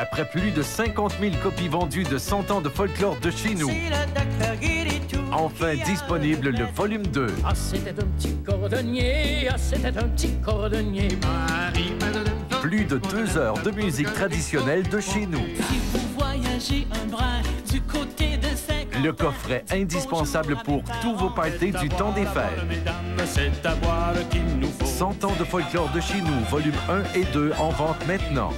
Après plus de 50 000 copies vendues de 100 ans de folklore de chez nous, enfin disponible le volume 2. Plus de deux heures de musique traditionnelle de chez nous. Le coffret indispensable pour tous vos parties du temps des fêtes. 100 ans de folklore de chez nous, volume 1 et 2 en vente maintenant.